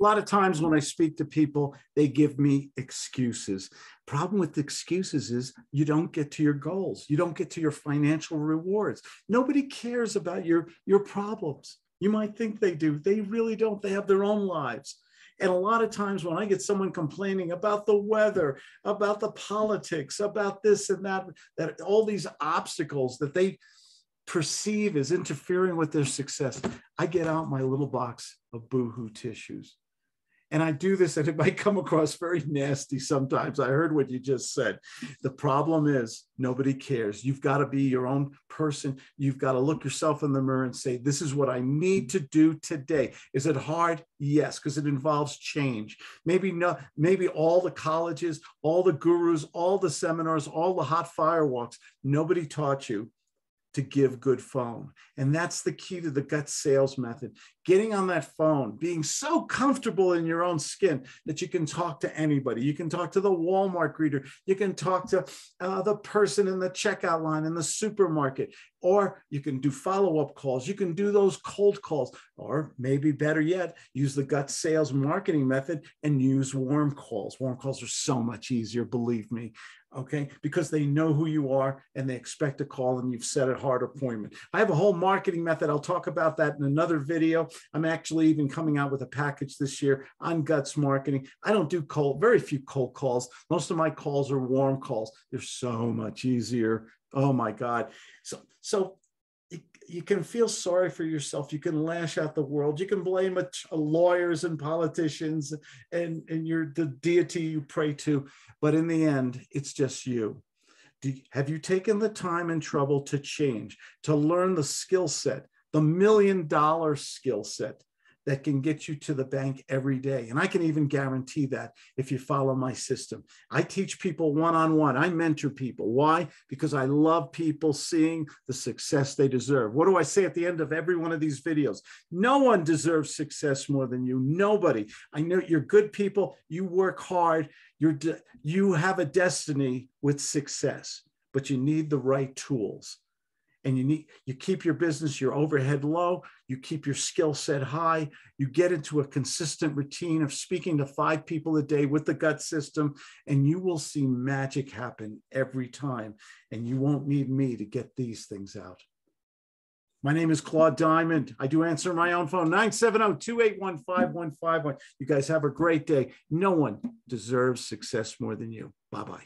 A lot of times when I speak to people, they give me excuses. Problem with excuses is you don't get to your goals. You don't get to your financial rewards. Nobody cares about your, your problems. You might think they do. They really don't. They have their own lives. And a lot of times when I get someone complaining about the weather, about the politics, about this and that, that all these obstacles that they perceive as interfering with their success, I get out my little box of boohoo tissues. And I do this, and it might come across very nasty sometimes. I heard what you just said. The problem is nobody cares. You've got to be your own person. You've got to look yourself in the mirror and say, This is what I need to do today. Is it hard? Yes, because it involves change. Maybe no, maybe all the colleges, all the gurus, all the seminars, all the hot fire walks, nobody taught you to give good phone. And that's the key to the GUTS sales method. Getting on that phone, being so comfortable in your own skin that you can talk to anybody. You can talk to the Walmart greeter. You can talk to uh, the person in the checkout line in the supermarket, or you can do follow up calls. You can do those cold calls, or maybe better yet, use the GUTS sales marketing method and use warm calls. Warm calls are so much easier, believe me okay? Because they know who you are and they expect a call and you've set a hard appointment. I have a whole marketing method. I'll talk about that in another video. I'm actually even coming out with a package this year on GUTS marketing. I don't do cold, very few cold calls. Most of my calls are warm calls. They're so much easier. Oh my God. So, so you can feel sorry for yourself. You can lash out the world. You can blame a, a lawyers and politicians and, and your the deity you pray to. But in the end, it's just you. Do, have you taken the time and trouble to change, to learn the skill set, the million dollar skill set that can get you to the bank every day. And I can even guarantee that if you follow my system. I teach people one on one, I mentor people. Why? Because I love people seeing the success they deserve. What do I say at the end of every one of these videos? No one deserves success more than you. Nobody. I know you're good people, you work hard, you're de- you have a destiny with success, but you need the right tools and you need you keep your business your overhead low you keep your skill set high you get into a consistent routine of speaking to five people a day with the GUTS system and you will see magic happen every time and you won't need me to get these things out my name is Claude Diamond. I do answer my own phone, 970-281-5151. You guys have a great day. No one deserves success more than you. Bye-bye.